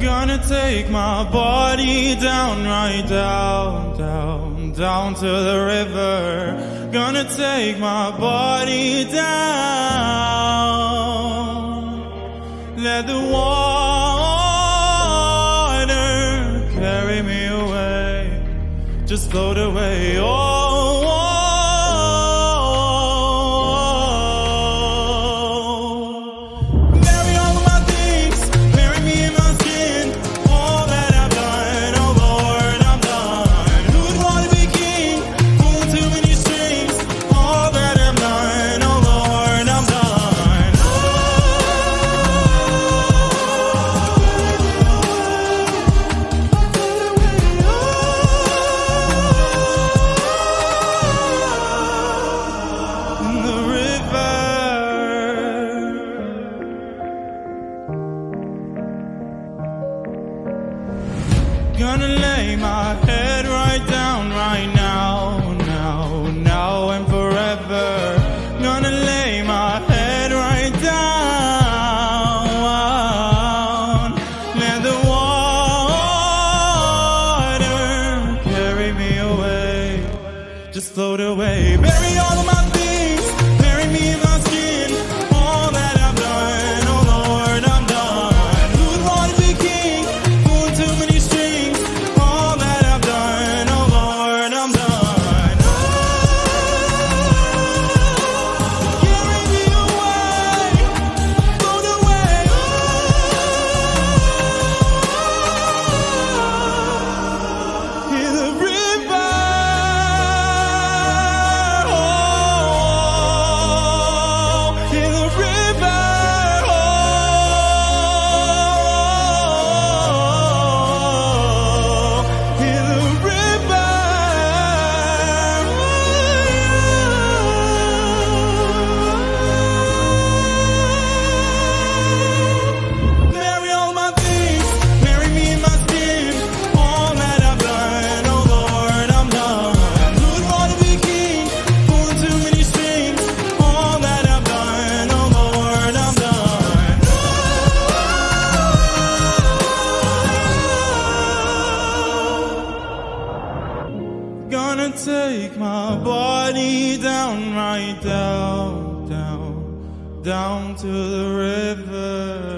Gonna take my body down, right down, down, down to the river. Gonna take my body down. Let the water carry me away. Just float away. Oh, Gonna lay my head right down right now, now, now and forever. Gonna lay my head right down. Let the water carry me away. Just float away. Bury all of my take my body down, right down, down, down to the river.